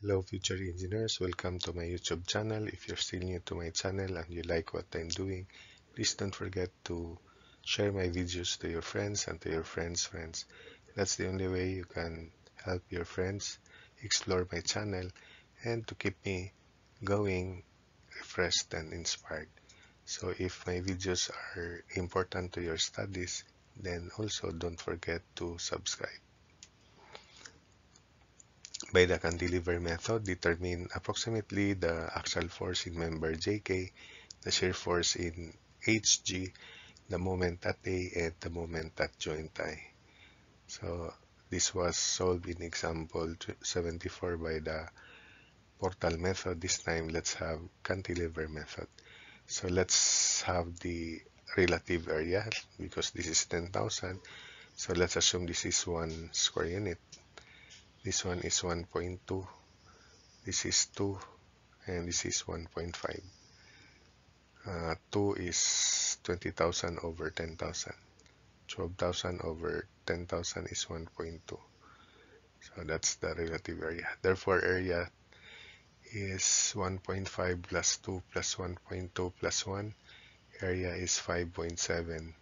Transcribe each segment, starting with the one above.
Hello future engineers, welcome to my YouTube channel. If you're still new to my channel and you like what I'm doing, please don't forget to share my videos to your friends and to your friends' friends. That's the only way you can help your friends explore my channel and to keep me going, refreshed and inspired. So if my videos are important to your studies, then also don't forget to subscribe. By the cantilever method, determine approximately the axial force in member JK, the shear force in HG, the moment at A, and the moment at joint I. So this was solved in example 74 by the portal method. This time, let's have cantilever method. So let's have the relative area because this is 10,000. So let's assume this is one square unit. This one is 1.2. This is 2 and this is 1.5. Uh, 2 is 20,000 over 10,000. 12,000 over 10,000 is 1.2. So that's the relative area. Therefore, area is 1.5 plus 2 plus 1.2 plus 1 area is 5.7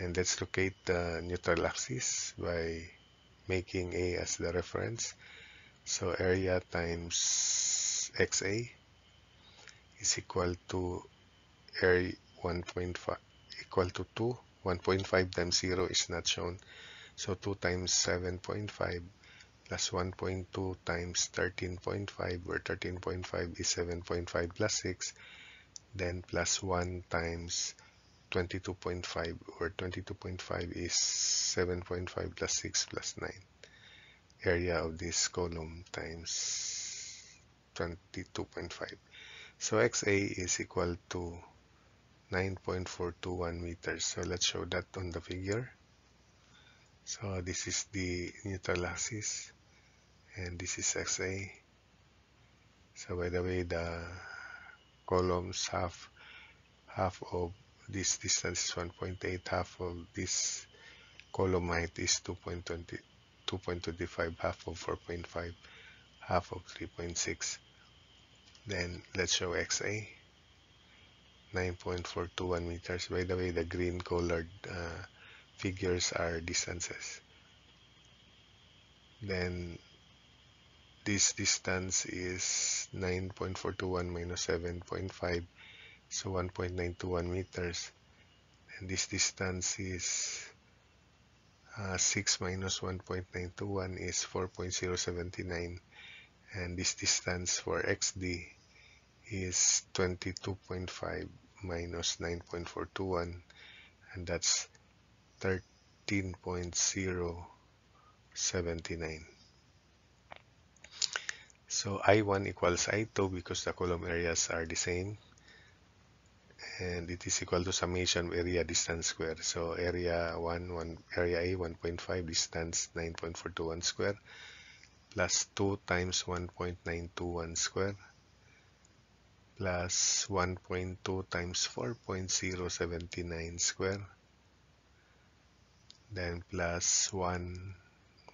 and let's locate the neutral axis by making A as the reference. So area times XA is equal to area 1.5 equal to 2 1.5 times 0 is not shown. So 2 times 7.5 plus 1.2 times 13.5 where 13.5 is 7.5 plus 6 then plus 1 times 22.5 or 22.5 is 7.5 plus 6 plus 9 area of this column times 22.5 so XA is equal to 9.421 meters. So let's show that on the figure. So this is the neutral axis and this is XA so by the way the columns have half of this distance is 1.8 half of this column height is 2.20 2.25 half of 4.5 half of 3.6 then let's show XA 9.421 meters. By the way the green colored uh, figures are distances. Then this distance is 9.421 minus 7.5 so 1.921 meters. And this distance is uh, 6 minus 1.921 is 4.079 and this distance for XD is 22.5 minus 9.421 and that's 13.079 so I1 equals I2 because the column areas are the same and it is equal to summation area distance square. So area 1, 1 area A 1.5 distance 9.421 square plus 2 times 1.921 square plus 1.2 times 4.079 square then plus 1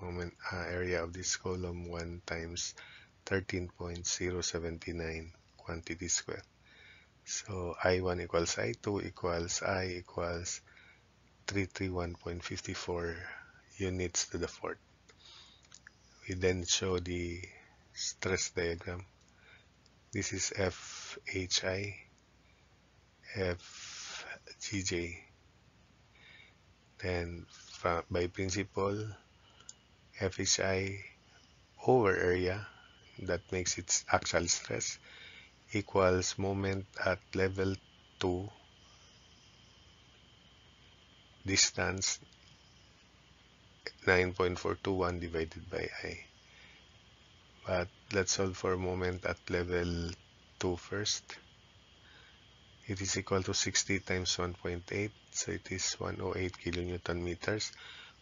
moment uh, area of this column 1 times 13.079 quantity square so I1 equals I2 equals I equals 331.54 units to the fourth. We then show the stress diagram. This is FHI, FGJ. Then by principle, FHI over area, that makes its axial stress equals moment at level 2 distance 9.421 divided by i. But let's solve for moment at level 2 first. It is equal to 60 times 1.8 so it is 108 kilonewton meters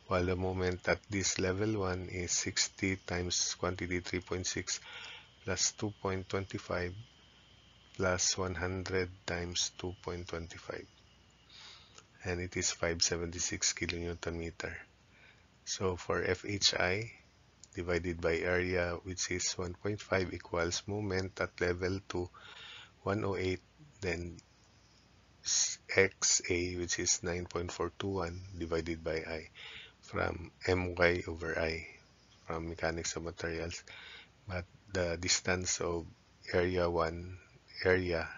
while the moment at this level 1 is 60 times quantity 3.6 plus 2.25 plus 100 times 2.25 and it is 576 kilonewton meter. So for FHI divided by area which is 1.5 equals moment at level to 108 then xa which is 9.421 divided by i from my over i from mechanics of materials. But the distance of area 1 area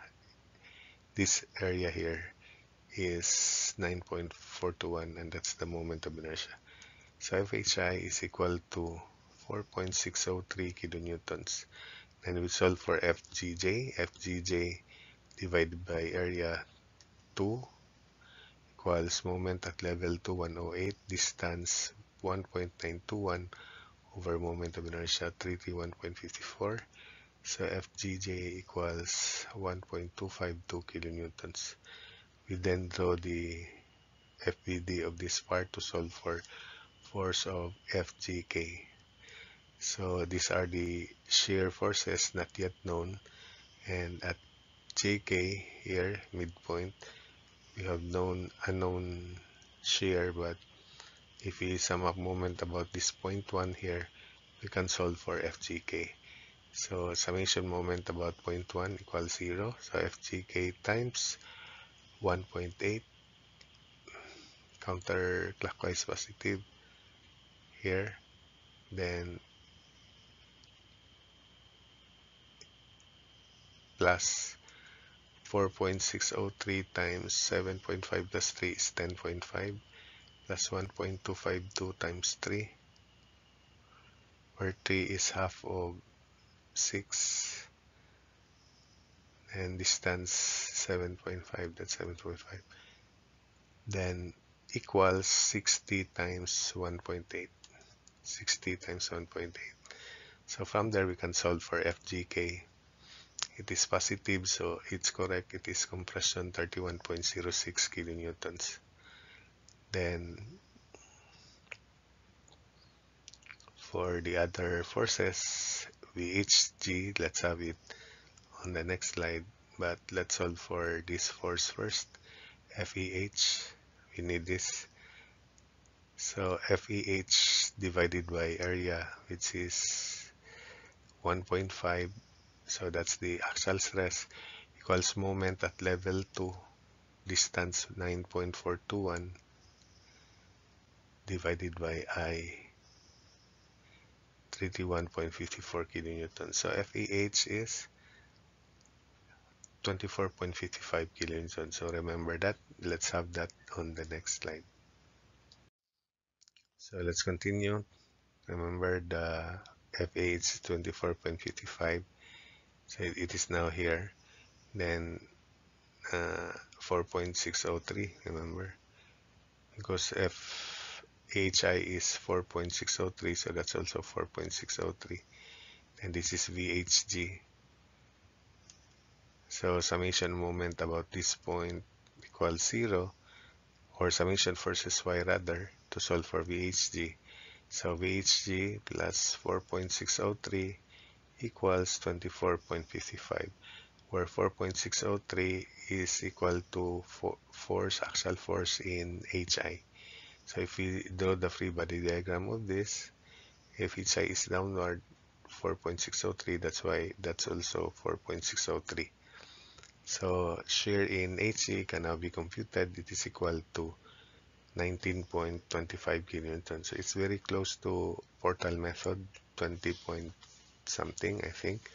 this area here is 9.421 and that's the moment of inertia. So FHI is equal to 4.603 kilonewtons then we solve for FGJ FGJ divided by area 2 equals moment at level 2 108 distance 1.921 over moment of inertia 331.54 so FGJ equals 1.252 kilonewtons. We then draw the FBD of this part to solve for force of FGK so these are the shear forces not yet known. And at JK here midpoint we have known unknown shear but if we sum up moment about this point 1 here we can solve for FGK so summation moment about point 1 equals 0 so FGK times 1.8 counterclockwise positive here. Then plus 4.603 times 7.5 plus 3 is 10.5 plus 1.252 times 3 where 3 is half of 6 and distance 7.5 that's 7.5 then equals 60 times 1.8 60 times 1.8 so from there we can solve for FGK it is positive so it's correct. It is compression 31.06 kilonewtons. Then for the other forces VHG let's have it on the next slide but let's solve for this force first. FEH we need this. So FEH divided by area which is 1.5 so that's the axial stress equals moment at level 2 distance 9.421 divided by I 31.54 kilonewtons so FEH is 24.55 kilonewtons so remember that. Let's have that on the next slide. So let's continue. Remember the FEH is 24.55 so it is now here. Then uh, 4.603 remember? Because f hi is 4.603 so that's also 4.603 and this is vhg so summation moment about this point equals 0 or summation forces y rather to solve for vhg so vhg plus 4.603 equals 24.55 where 4.603 is equal to force axial force in HI so if we draw the free body diagram of this if HI is downward 4.603 that's why that's also 4.603 so shear in HG can now be computed. It is equal to 19.25 kilonewtons so it's very close to portal method 20 something I think.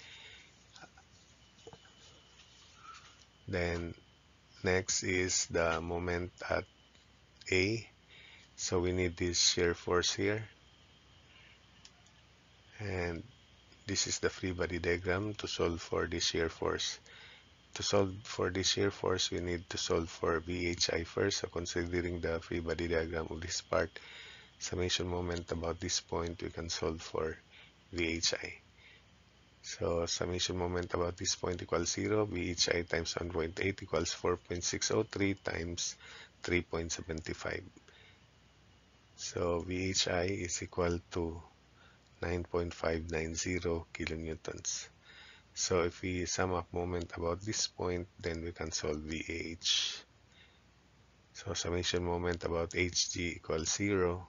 Then next is the moment at A so we need this shear force here and this is the free body diagram to solve for the shear force to solve for the shear force we need to solve for VHI first so considering the free body diagram of this part summation moment about this point we can solve for VHI so summation moment about this point equals 0. VHI times 1.8 equals 4.603 times 3.75. So VHI is equal to 9.590 kilonewtons. So if we sum up moment about this point, then we can solve VH. So summation moment about HG equals 0.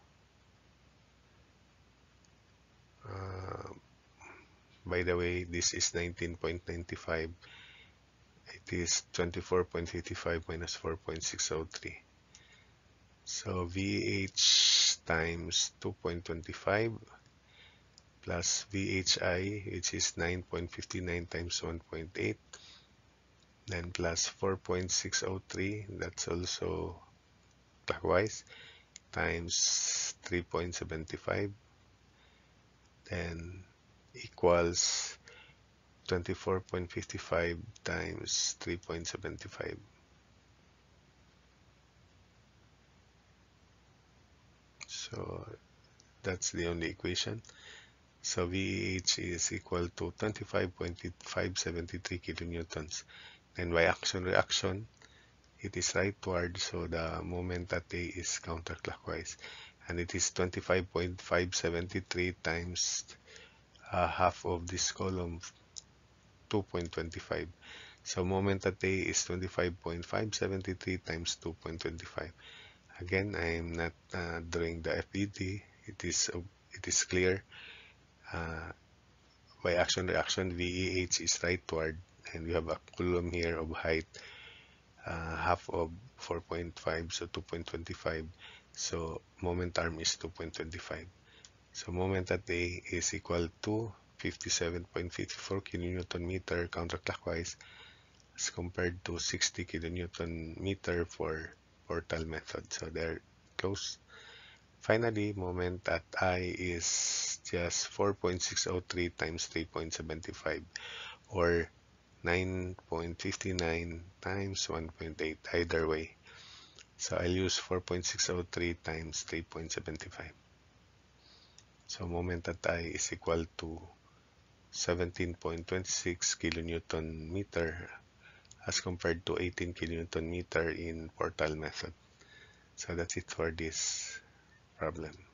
Uh, by the way, this is 19.95. It is 24.85 minus 4.603. So VH times 2.25 plus VHI, which is 9.59 times 1.8, then plus 4.603, that's also clockwise, times 3.75, then equals 24.55 times 3.75. So that's the only equation. So VH is equal to 25.573 kilonewtons. And by action reaction, it is rightward, so the moment at A is counterclockwise. And it is 25.573 times uh, half of this column, 2.25. So moment at A is 25.573 times 2.25. Again, I am not uh, drawing the FBD. It is, uh, it is clear uh, by action reaction VEH is rightward and we have a column here of height uh, half of 4.5 so 2.25 so moment arm is 2.25 so moment at A is equal to 57.54 kilonewton meter counterclockwise as compared to 60 kilonewton meter for portal method so they're close Finally, moment at I is just 4.603 times 3.75 or 9.59 times 1.8 either way. So I'll use 4.603 times 3.75. So moment at I is equal to 17.26 kilonewton meter as compared to 18 kilonewton meter in portal method. So that's it for this problem